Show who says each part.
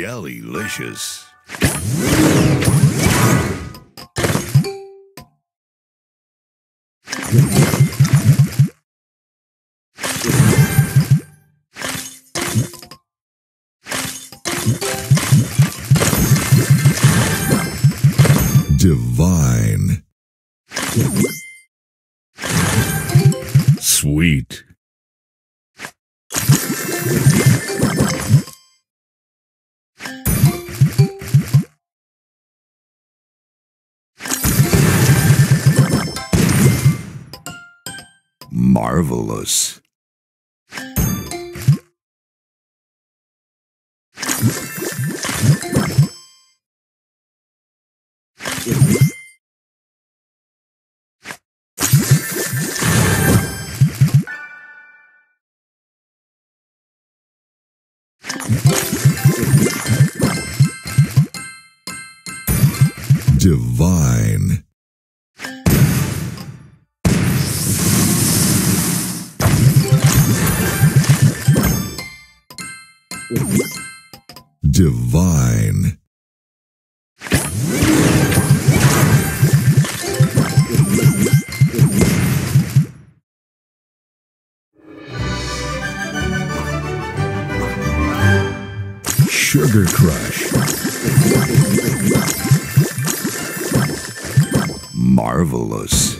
Speaker 1: Jellylicious. Divine. Sweet. Marvelous. Divine. Divine. Sugar Crush. Marvelous.